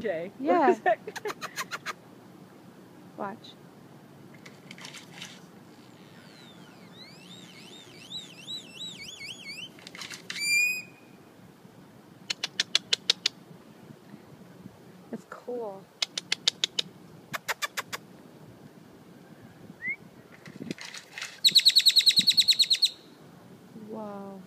Jay. Yeah. Watch. It's cool. Wow.